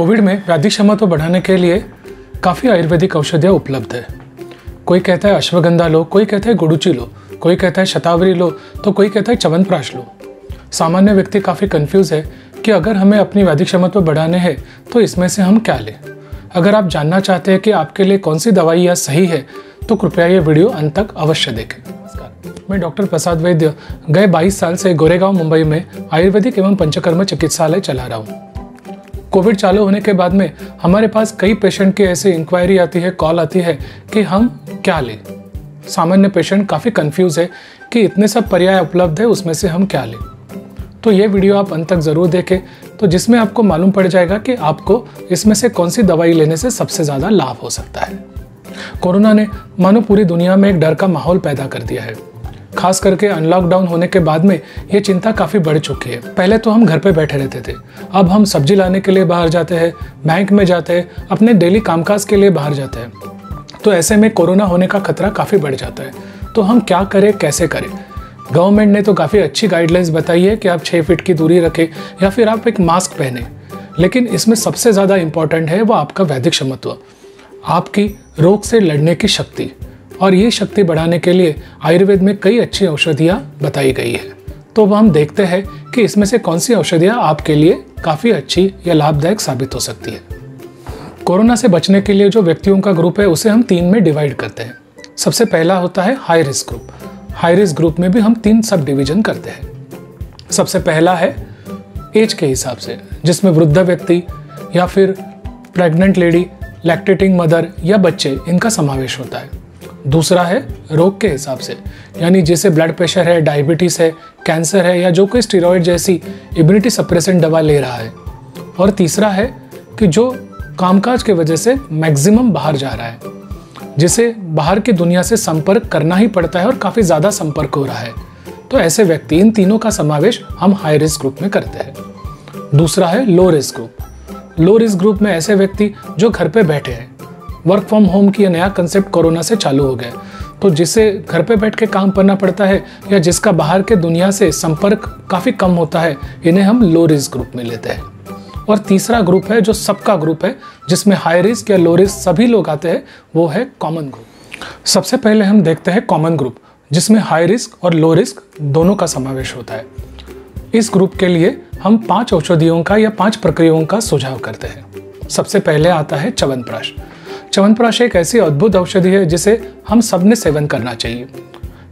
Covid में व्याधि क्षमता बढ़ाने के लिए काफ़ी आयुर्वेदिक औषधियाँ उपलब्ध है। कोई कहता है अश्वगंधा लो, कोई कहता है गुड़ुची लो, कोई कहता है शतावरी लो तो कोई कहता है च्यवनप्राश लो। सामान्य व्यक्ति काफ़ी कंफ्यूज है कि अगर हमें अपनी व्याधि क्षमता बढ़ाने हैं तो इसमें से हम क्या लें? अगर आप जानना चाहते हैं कि आपके लिए कौन सी दवाई या सही है तो कृपया ये वीडियो अंत तक अवश्य देखें। नमस्कार। मैं डॉक्टर प्रसाद वैद्य, गए 22 साल से गोरेगांव, मुंबई में आयुर्वेदिक एवं पंचकर्म चिकित्सालय चला रहा हूँ। कोविड चालू होने के बाद में हमारे पास कई पेशेंट की ऐसी इंक्वायरी आती है कॉल आती है कि हम क्या लें। सामान्य पेशेंट काफ़ी कंफ्यूज है कि इतने सब पर्याय उपलब्ध है, उसमें से हम क्या लें। तो ये वीडियो आप अंत तक ज़रूर देखें। तो जिसमें आपको मालूम पड़ जाएगा कि आपको इसमें से कौन सी दवाई लेने से सबसे ज़्यादा लाभ हो सकता है। कोरोना ने मानो पूरी दुनिया में एक डर का माहौल पैदा कर दिया है। खास करके अनलॉकडाउन होने के बाद में ये चिंता काफ़ी बढ़ चुकी है। पहले तो हम घर पे बैठे रहते थे। अब हम सब्ज़ी लाने के लिए बाहर जाते हैं बैंक में जाते हैं, अपने डेली कामकाज के लिए बाहर जाते हैं। तो ऐसे में कोरोना होने का खतरा काफ़ी बढ़ जाता है। तो हम क्या करें, कैसे करें? गवर्नमेंट ने तो काफ़ी अच्छी गाइडलाइंस बताई है कि आप छः फीट की दूरी रखें या फिर आप एक मास्क पहने। लेकिन इसमें सबसे ज़्यादा इंपॉर्टेंट है वो आपका वैदिक क्षमत्व आपकी रोग से लड़ने की शक्ति। और ये शक्ति बढ़ाने के लिए आयुर्वेद में कई अच्छी औषधियाँ बताई गई है। तो अब हम देखते हैं कि इसमें से कौन सी औषधियाँ आपके लिए काफ़ी अच्छी या लाभदायक साबित हो सकती है। कोरोना से बचने के लिए जो व्यक्तियों का ग्रुप है, उसे हम तीन में डिवाइड करते हैं। सबसे पहला होता है high risk group high risk group में भी हम तीन सब डिवीज़न करते हैं। सबसे पहला है एज के हिसाब से, जिसमें वृद्ध व्यक्ति या फिर प्रेग्नेंट लेडी लैक्टेटिंग मदर या बच्चे, इनका समावेश होता है। दूसरा है रोग के हिसाब से। यानी जैसे ब्लड प्रेशर है डायबिटीज़ है कैंसर है, या जो कोई स्टीरोइड जैसी इम्यूनिटी सप्रेसेंट दवा ले रहा है। और तीसरा है कि जो कामकाज के वजह से मैक्सिमम बाहर जा रहा है। जिसे बाहर की दुनिया से संपर्क करना ही पड़ता है और काफ़ी ज़्यादा संपर्क हो रहा है। तो ऐसे व्यक्ति, इन तीनों का समावेश हम हाई रिस्क ग्रुप में करते हैं। दूसरा है low risk group low risk group में ऐसे व्यक्ति जो घर पर बैठे हैं। वर्क फ्रॉम होम की नया कंसेप्ट कोरोना से चालू हो गया। तो जिसे घर पे बैठ के काम करना पड़ता है या जिसका बाहर के दुनिया से संपर्क काफ़ी कम होता है, इन्हें हम लो रिस्क ग्रुप में लेते हैं। और तीसरा ग्रुप है जो सबका ग्रुप है, जिसमें हाई रिस्क या लो रिस्क सभी लोग आते हैं, वो है कॉमन ग्रुप सबसे पहले हम देखते हैं कॉमन ग्रुप जिसमें हाई रिस्क और लो रिस्क दोनों का समावेश होता है। इस ग्रुप के लिए हम पाँच औषधियों का या पाँच प्रक्रियाओं का सुझाव करते हैं। सबसे पहले आता है च्यवनप्राश च्यवनप्राश एक ऐसी अद्भुत औषधि है जिसे हम सबने सेवन करना चाहिए।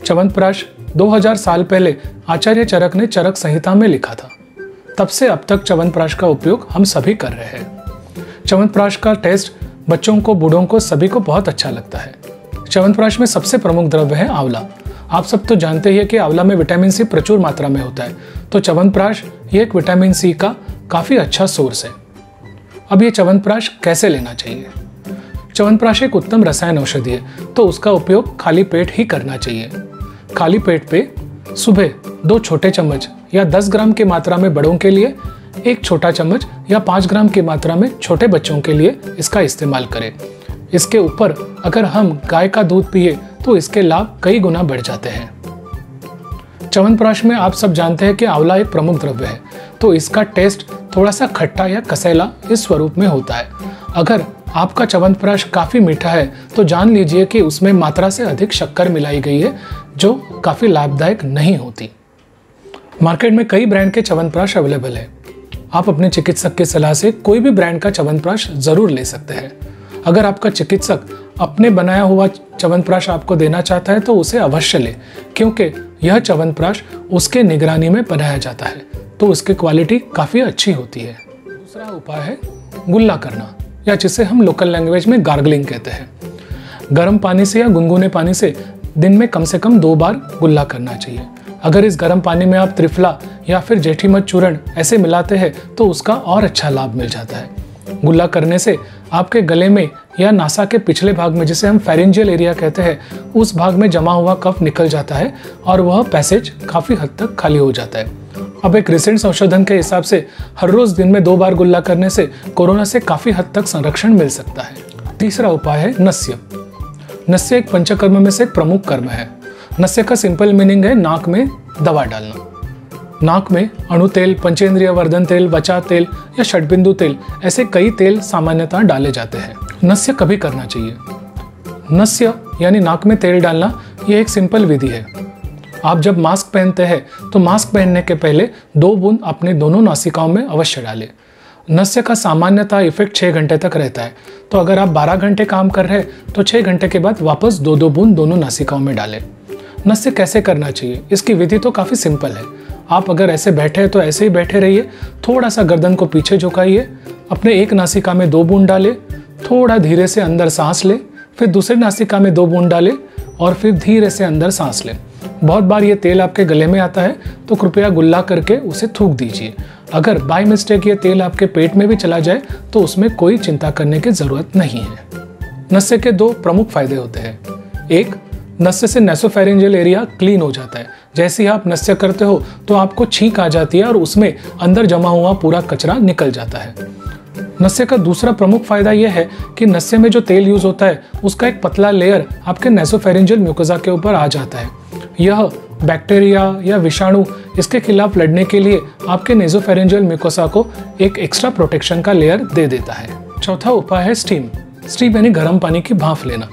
च्यवनप्राश 2000 साल पहले आचार्य चरक ने चरक संहिता में लिखा था। तब से अब तक च्यवनप्राश का उपयोग हम सभी कर रहे हैं। च्यवनप्राश का टेस्ट बच्चों को, बूढ़ों को, सभी को बहुत अच्छा लगता है। च्यवनप्राश में सबसे प्रमुख द्रव्य है आंवला। आप सब तो जानते ही है कि आंवला में विटामिन सी प्रचुर मात्रा में होता है। तो च्यवनप्राश ये एक विटामिन सी का काफ़ी अच्छा सोर्स है। अब ये च्यवनप्राश कैसे लेना चाहिए? च्यवनप्राश एक उत्तम रसायन औषधि है तो उसका उपयोग खाली पेट ही करना चाहिए। खाली पेट पे सुबह दो छोटे चम्मच या 10 ग्राम की मात्रा में बड़ों के लिए, एक छोटा चम्मच या 5 ग्राम की मात्रा में छोटे बच्चों के लिए इसका इस्तेमाल करें। इसके ऊपर अगर हम गाय का दूध पिए तो इसके लाभ कई गुना बढ़ जाते हैं। च्यवनप्राश में आप सब जानते हैं कि आंवला एक प्रमुख द्रव्य है तो इसका टेस्ट थोड़ा सा खट्टा या कसेला इस स्वरूप में होता है। अगर आपका च्यवनप्राश काफ़ी मीठा है तो जान लीजिए कि उसमें मात्रा से अधिक शक्कर मिलाई गई है, जो काफ़ी लाभदायक नहीं होती। मार्केट में कई ब्रांड के च्यवनप्राश अवेलेबल है। आप अपने चिकित्सक की सलाह से कोई भी ब्रांड का च्यवनप्राश ज़रूर ले सकते हैं। अगर आपका चिकित्सक अपने बनाया हुआ च्यवनप्राश आपको देना चाहता है तो उसे अवश्य ले, क्योंकि यह च्यवनप्राश उसके निगरानी में बनाया जाता है तो उसकी क्वालिटी काफ़ी अच्छी होती है। दूसरा उपाय है, गुल्ला करना। या जिसे हम लोकल लैंग्वेज में गार्गलिंग कहते हैं। गर्म पानी से या गुनगुने पानी से दिन में कम से कम दो बार गुल्ला करना चाहिए। अगर इस गर्म पानी में आप त्रिफला या फिर जेठीमत चूर्ण ऐसे मिलाते हैं तो उसका और अच्छा लाभ मिल जाता है। गुल्ला करने से आपके गले में या नासा के पिछले भाग में, जिसे हम फेरेंजियल एरिया कहते हैं, उस भाग में जमा हुआ कफ निकल जाता है और वह पैसेज काफ़ी हद तक खाली हो जाता है। अब एक रिसेंट संशोधन के हिसाब से, हर रोज दिन में दो बार गुल्ला करने से कोरोना से काफ़ी हद तक संरक्षण मिल सकता है। तीसरा उपाय है नस्य। नस्य एक पंचकर्म में से एक प्रमुख कर्म है। नस्य का सिंपल मीनिंग है नाक में दवा डालना। नाक में अणु तेल, पंचेंद्रिय वर्धन तेल बचा तेल या षटबिंदु तेल, ऐसे कई तेल सामान्यतः डाले जाते हैं। नस्य कभी करना चाहिए। नस्य यानी नाक में तेल डालना यह एक सिंपल विधि है। आप जब मास्क पहनते हैं तो मास्क पहनने के पहले दो बूंद अपने दोनों नासिकाओं में अवश्य डालें। नस्य का सामान्यतः इफ़ेक्ट छः घंटे तक रहता है। तो अगर आप 12 घंटे काम कर रहे हैं तो छः घंटे के बाद वापस दो दो बूंद दोनों नासिकाओं में डालें। नस्य कैसे करना चाहिए? इसकी विधि तो काफ़ी सिंपल है। आप अगर ऐसे बैठे हैं तो ऐसे ही बैठे रहिए। थोड़ा सा गर्दन को पीछे झुकाइए। अपने एक नासिका में दो बूंद डालें। थोड़ा धीरे से अंदर सांस लें। फिर दूसरे नासिका में दो बूंद डालें। और फिर धीरे से अंदर सांस लें। बहुत बार ये तेल आपके गले में आता है तो कृपया गुल्ला करके उसे थूक दीजिए। अगर बाय मिस्टेक ये तेल आपके पेट में भी चला जाए तो उसमें कोई चिंता करने की ज़रूरत नहीं है। नस्य के दो प्रमुख फ़ायदे होते हैं। एक नस्य से नेसोफेरेंजियल एरिया क्लीन हो जाता है। जैसे ही आप नस्य करते हो तो आपको छींक आ जाती है और उसमें अंदर जमा हुआ पूरा कचरा निकल जाता है। नस्य का दूसरा प्रमुख फ़ायदा यह है कि नस्य में जो तेल यूज़ होता है, उसका एक पतला लेयर आपके नेसोफेरेंजियल म्यूकोजा के ऊपर आ जाता है। यह बैक्टीरिया या विषाणु, इसके खिलाफ लड़ने के लिए आपके नेजोफेरेंजियल म्यूकोसा को एक एक्स्ट्रा प्रोटेक्शन का लेयर दे देता है। चौथा उपाय है स्टीम स्टीम यानी गर्म पानी की भाफ लेना।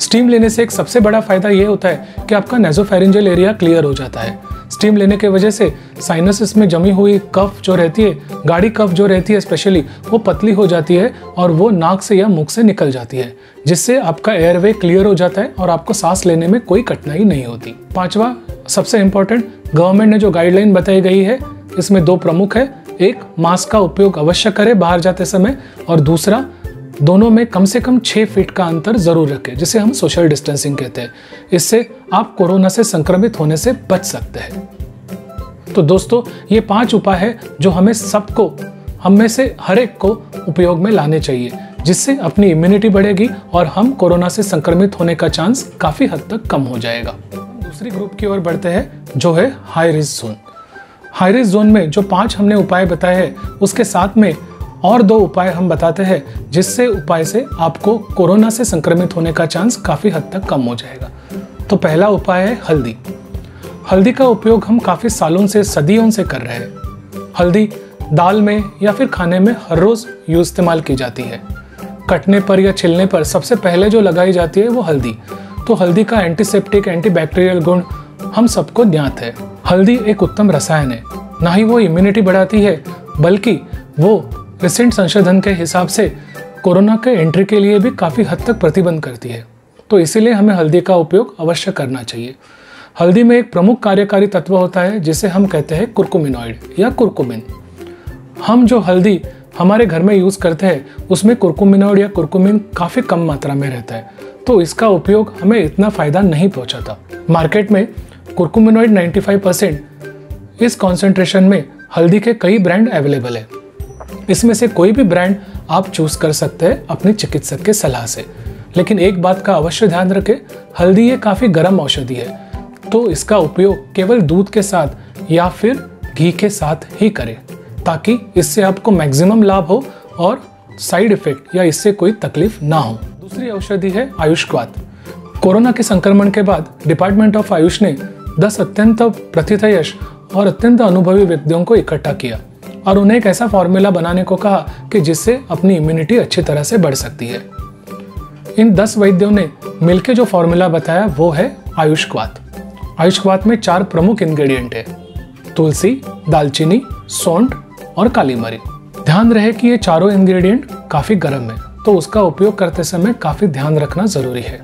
स्टीम लेने से एक सबसे बड़ा फ़ायदा यह होता है कि आपका नेजोफेरेंजियल एरिया क्लियर हो जाता है। स्टीम लेने के वजह से साइनसिस में जमी हुई कफ जो रहती है, गाढ़ी कफ जो रहती है स्पेशली वो पतली हो जाती है और वो नाक से या मुख से निकल जाती है, जिससे आपका एयरवे क्लियर हो जाता है और आपको सांस लेने में कोई कठिनाई नहीं होती। पांचवा, सबसे इंपॉर्टेंट गवर्नमेंट ने जो गाइडलाइन बताई गई है, इसमें दो प्रमुख है, एक मास्क का उपयोग अवश्य करें बाहर जाते समय और दूसरा दोनों में कम से कम छः फीट का अंतर ज़रूर रखें, जिसे हम सोशल डिस्टेंसिंग कहते हैं। इससे आप कोरोना से संक्रमित होने से बच सकते हैं। तो दोस्तों, ये पाँच उपाय है जो हमें सबको, हम में से हर एक को उपयोग में लाने चाहिए, जिससे अपनी इम्यूनिटी बढ़ेगी और हम कोरोना से संक्रमित होने का चांस काफ़ी हद तक कम हो जाएगा। दूसरी ग्रुप की ओर बढ़ते हैं, जो है high risk zone high risk zone में जो पाँच हमने उपाय बताए हैं, उसके साथ में और दो उपाय हम बताते हैं, जिससे उपाय से आपको कोरोना से संक्रमित होने का चांस काफ़ी हद तक कम हो जाएगा। तो पहला उपाय है हल्दी। हल्दी का उपयोग हम काफ़ी सालों से, सदियों से कर रहे हैं। हल्दी दाल में या फिर खाने में हर रोज़ यूज़ इस्तेमाल की जाती है। कटने पर या छिलने पर सबसे पहले जो लगाई जाती है वो हल्दी। तो हल्दी का एंटीसेप्टिक एंटीबैक्टीरियल गुण हम सबको ज्ञात है। हल्दी एक उत्तम रसायन है। ना ही वो इम्यूनिटी बढ़ाती है, बल्कि वो रिसेंट संशोधन के हिसाब से कोरोना के एंट्री के लिए भी काफ़ी हद तक प्रतिबंध करती है। तो इसीलिए हमें हल्दी का उपयोग अवश्य करना चाहिए। हल्दी में एक प्रमुख कार्यकारी तत्व होता है, जिसे हम कहते हैं कुर्कुमिनॉइड या कुर्कुमिन हम जो हल्दी हमारे घर में यूज़ करते हैं, उसमें कुर्कुमिनॉइड या कुर्कुमिन काफ़ी कम मात्रा में रहता है। तो इसका उपयोग हमें इतना फ़ायदा नहीं पहुंचाता। मार्केट में कुर्कुमिनॉइड 95 परसेंट इस कॉन्सेंट्रेशन में हल्दी के कई ब्रांड अवेलेबल है। इसमें से कोई भी ब्रांड आप चूज़ कर सकते हैं अपने चिकित्सक के सलाह से। लेकिन एक बात का अवश्य ध्यान रखें, हल्दी ये काफ़ी गर्म औषधि है। तो इसका उपयोग केवल दूध के साथ या फिर घी के साथ ही करें, ताकि इससे आपको मैक्सिमम लाभ हो और साइड इफ़ेक्ट या इससे कोई तकलीफ़ ना हो। दूसरी औषधि है आयुष्वाद कोरोना के संक्रमण के बाद डिपार्टमेंट ऑफ़ आयुष ने 10 अत्यंत प्रतिथयश और अत्यंत अनुभवी व्यक्तियों को इकट्ठा किया। और उन्हें एक ऐसा फॉर्मूला बनाने को कहा कि जिससे अपनी इम्यूनिटी अच्छी तरह से बढ़ सकती है। इन 10 वैद्यों ने मिलकर जो फॉर्मूला बताया, वो है आयुष्वाद आयुष्वाद में चार प्रमुख इंग्रेडिएंट है, तुलसी, दालचीनी, सौंठ और काली मरी। ध्यान रहे कि ये चारों इंग्रेडिएंट काफ़ी गर्म है तो उसका उपयोग करते समय काफ़ी ध्यान रखना ज़रूरी है।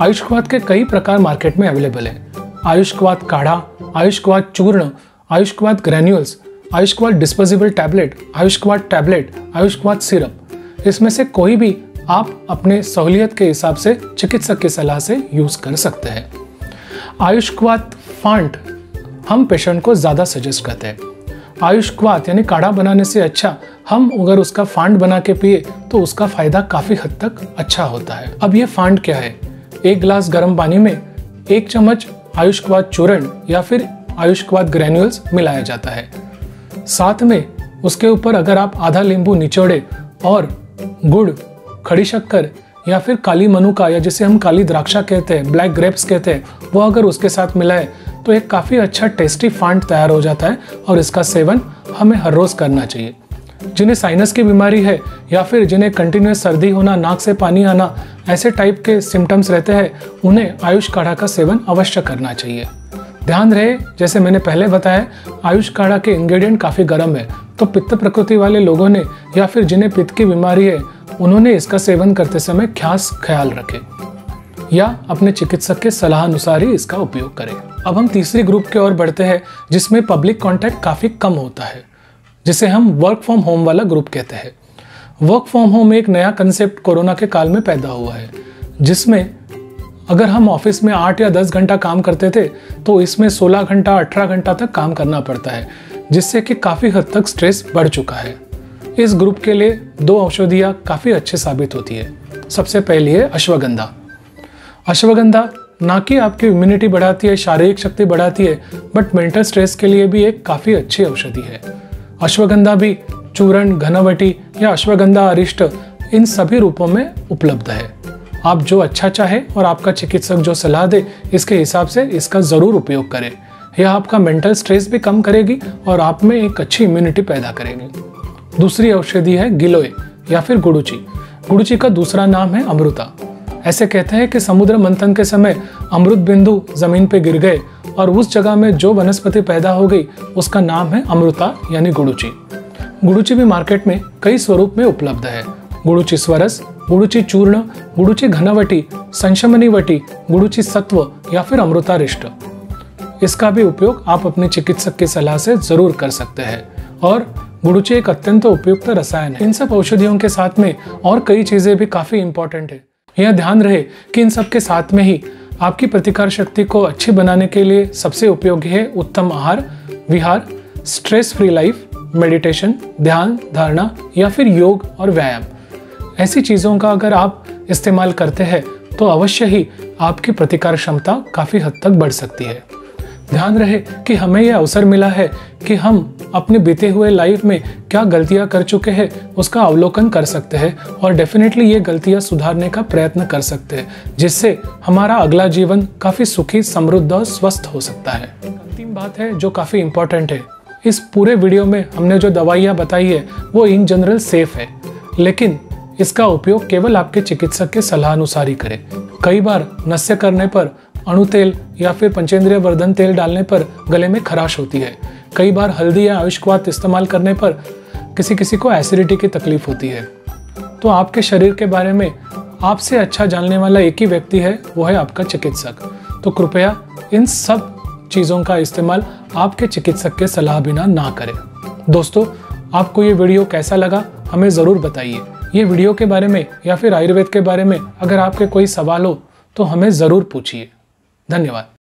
आयुष्वाद के कई प्रकार मार्केट में अवेलेबल है। आयुष्वाद काढ़ा आयुष्वाद चूर्ण Ayushvad granules Ayushvad disposable tablet Ayushvad tablet Ayushvad syrup इसमें से कोई भी आप अपने सहूलियत के हिसाब से चिकित्सक की सलाह से यूज़ कर सकते हैं। आयुष्वाद फांट हम पेशेंट को ज़्यादा सजेस्ट करते हैं। आयुष्वाद यानी काढ़ा बनाने से अच्छा हम अगर उसका फांड बना के पिए तो उसका फ़ायदा काफ़ी हद तक अच्छा होता है। अब ये फांड क्या है? एक गिलास गर्म पानी में एक चम्मच आयुष्वाद चूर्ण या फिर आयुष्वाद ग्रेन्यूल्स मिलाया जाता है। साथ में उसके ऊपर अगर आप आधा नींबू निचोड़े और गुड़, खड़ी शक्कर या फिर काली मनुका या जिसे हम काली द्राक्षा कहते हैं ब्लैक ग्रेप्स कहते हैं, वो अगर उसके साथ मिला है तो एक काफ़ी अच्छा टेस्टी फांड तैयार हो जाता है और इसका सेवन हमें हर रोज़ करना चाहिए। जिन्हें साइनस की बीमारी है या फिर जिन्हें कंटिन्यूस सर्दी होना, नाक से पानी आना, ऐसे टाइप के सिम्टम्स रहते हैं, उन्हें आयुष काढ़ा का सेवन अवश्य करना चाहिए। ध्यान रहे, जैसे मैंने पहले बताया, आयुष काढ़ा के इंग्रेडिएंट काफ़ी गर्म है। तो पित्त प्रकृति वाले लोगों ने, या फिर जिन्हें पित्त की बीमारी है, उन्होंने इसका सेवन करते समय खास ख्याल रखे। या अपने चिकित्सक के सलाह अनुसार ही इसका उपयोग करें। अब हम तीसरी ग्रुप की ओर बढ़ते हैं, जिसमें पब्लिक कांटेक्ट काफ़ी कम होता है, जिसे हम वर्क फ्रॉम होम वाला ग्रुप कहते हैं। वर्क फ्रॉम होम एक नया कंसेप्ट कोरोना के काल में पैदा हुआ है, जिसमें अगर हम ऑफ़िस में आठ या दस घंटा काम करते थे तो इसमें सोलह घंटा, अठारह घंटा तक काम करना पड़ता है, जिससे कि काफ़ी हद तक स्ट्रेस बढ़ चुका है। इस ग्रुप के लिए दो औषधियाँ काफ़ी अच्छे साबित होती है। सबसे पहली है अश्वगंधा। अश्वगंधा ना कि आपकी इम्यूनिटी बढ़ाती है, शारीरिक शक्ति बढ़ाती है बट मेंटल स्ट्रेस के लिए भी एक काफ़ी अच्छी औषधि है। अश्वगंधा भी चूरण, घनवटी या अश्वगंधा अरिष्ट इन सभी रूपों में उपलब्ध है। आप जो अच्छा चाहे और आपका चिकित्सक जो सलाह दे, इसके हिसाब से इसका ज़रूर उपयोग करें। यह आपका मेंटल स्ट्रेस भी कम करेगी और आप में एक अच्छी इम्यूनिटी पैदा करेगी। दूसरी औषधि है गिलोय या फिर गुड़ुची। गुड़ुची का दूसरा नाम है अमृता। ऐसे कहते हैं कि समुद्र मंथन के समय अमृत बिंदु ज़मीन पर गिर गए और उस जगह में जो वनस्पति पैदा हो गई, उसका नाम है अमृता यानी गुड़ुची। गुड़ुची भी मार्केट में कई स्वरूप में उपलब्ध है। गुड़ुची, स्वरस गुड़ुची चूर्ण, गुड़ुची घनवटी, संशमनी वटी, गुड़ुची सत्व या फिर अमृतारिष्ट. इसका भी उपयोग आप अपने चिकित्सक की सलाह से ज़रूर कर सकते हैं। और गुड़ुची एक अत्यंत उपयुक्त रसायन है। इन सब औषधियों के साथ में और कई चीज़ें भी काफ़ी इंपॉर्टेंट है। यह ध्यान रहे कि इन सब के साथ में ही आपकी प्रतिकार शक्ति को अच्छी बनाने के लिए सबसे उपयोगी है उत्तम आहार, विहार स्ट्रेस फ्री लाइफ मेडिटेशन ध्यान, धारणा या फिर योग और व्यायाम। ऐसी चीज़ों का अगर आप इस्तेमाल करते हैं तो अवश्य ही आपकी प्रतिकार क्षमता काफ़ी हद तक बढ़ सकती है। ध्यान रहे कि हमें यह अवसर मिला है कि हम अपने बीते हुए लाइफ में क्या गलतियाँ कर चुके हैं, उसका अवलोकन कर सकते हैं और डेफिनेटली ये गलतियाँ सुधारने का प्रयत्न कर सकते हैं, जिससे हमारा अगला जीवन काफ़ी सुखी, समृद्ध और स्वस्थ हो सकता है। अंतिम बात है जो काफ़ी इंपॉर्टेंट है। इस पूरे वीडियो में हमने जो दवाइयाँ बताई है, वो इन जनरल सेफ़ है, लेकिन इसका उपयोग केवल आपके चिकित्सक के सलाह अनुसार ही करें। कई बार नस्य करने पर अणु तेल या फिर पंचेंद्रिय वर्धन तेल डालने पर गले में खराश होती है। कई बार हल्दी या आयुष्कवात इस्तेमाल करने पर किसी किसी को एसिडिटी की तकलीफ़ होती है। तो आपके शरीर के बारे में आपसे अच्छा जानने वाला एक ही व्यक्ति है, वो है आपका चिकित्सक। तो कृपया इन सब चीज़ों का इस्तेमाल आपके चिकित्सक के सलाह बिना ना करें। दोस्तों, आपको ये वीडियो कैसा लगा, हमें ज़रूर बताइए। ये वीडियो के बारे में या फिर आयुर्वेद के बारे में अगर आपके कोई सवाल हो तो हमें ज़रूर पूछिए। धन्यवाद।